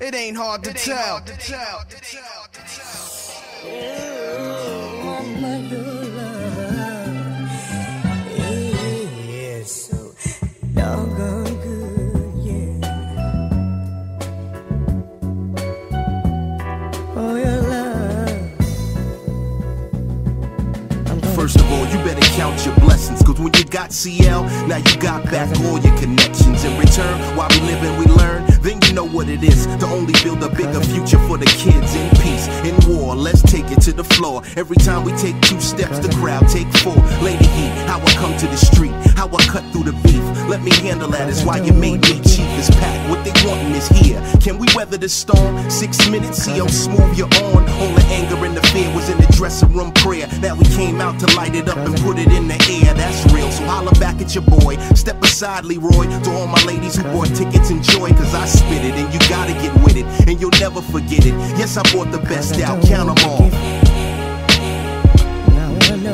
It ain't hard to tell. Count your blessings. Cause when you got CL, now you got back all your connections. In return, while we live and we learn, then you know what it is to only build a bigger future for the kids in peace. In war, let's take it to the floor. Every time we take two steps, the crowd take four. Lady Heat, how I come to the street, how I cut through the. Let me handle that, is why you made me chief as pack. What they wantin' is here. Can we weather the storm? Six minutes, C.L. Smooth you're on. All the anger and the fear was in the dressing room prayer. Now we came out to light it up and put it in the air. That's real. So holla back at your boy. Step aside, Leroy. To all my ladies who bought tickets, enjoy. Cause I spit it and you gotta get with it. And you'll never forget it. Yes, I bought the best out. Count 'em all.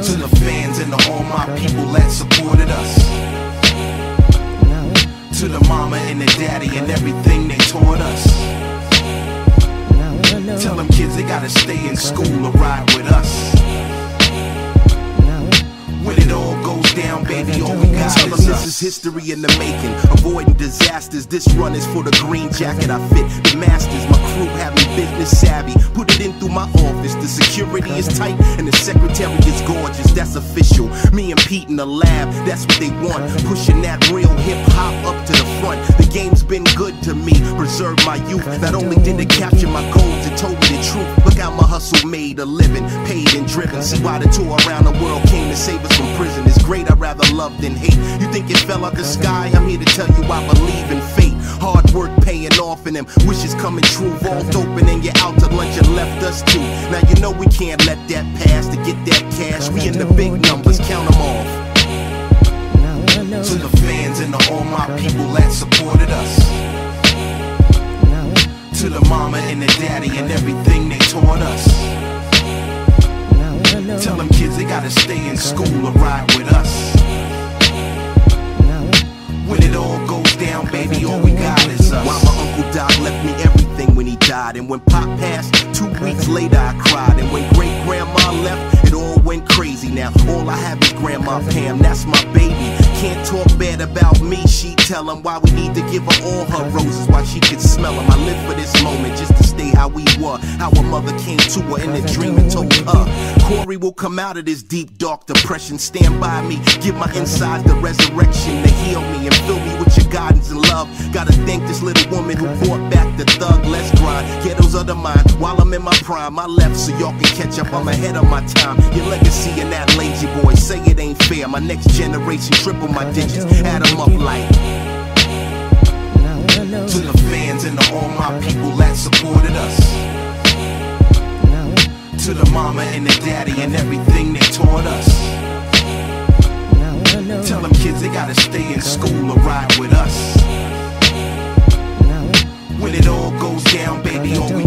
To the fans and to all my people that supported us. To the mama and the daddy and everything they taught us. now I know. Tell them kids they gotta stay in school or ride with us. When it all goes down, baby, all we got Tell them this is history in the making. Avoiding disasters. This run is for the green jacket I fit. The masters, my crew have me business savvy. My office. The security is tight and the secretary is gorgeous. That's official. Me and Pete in the lab, that's what they want. Pushing that real hip hop up to the front. The game's been good to me. Preserve my youth. Not only did it capture my goals, it told me the truth. Look how my hustle made a living, paid and driven. See why the tour around the world came to save us from prison. It's great, I'd rather love than hate. You think it fell out the sky? I'm here to tell you I believe in fate. Hard work paying off and them wishes coming true. Vault open and you're out to lunch and left us too. Now you know we can't let that pass to get that cash. We in the big numbers, count them off. To the fans and to all my people that supported us. To the mama and the daddy and everything they taught us. Tell them kids they gotta stay in school or ride with us. When it all goes down, baby, all we got is us. While my Uncle Doc left me everything when he died. And when Pop passed, two weeks later I cried. And when great grandma left, it all went crazy. Now all I have is Grandma Pam, that's my baby. Can't talk bad about me, she tell him why we need to give her all her roses while she can smell them. I live for how we. How her mother came to her in a dream and told her, Corey will come out of this deep, dark depression. Stand by me, give my insides the resurrection to heal me and fill me with your guidance and love. Gotta thank this little woman who brought back the thug. Let's grind, ghettos of the mind. While I'm in my prime, I left so y'all can catch up. I'm ahead of my time. Your legacy and that lazy boy say it ain't fair. My next generation triple my digits, add 'em up like now I know. to the fans and to all my people that supported us. To the mama and the daddy and everything they taught us. Tell them kids they gotta stay in school or ride with us. When it all goes down, baby, all we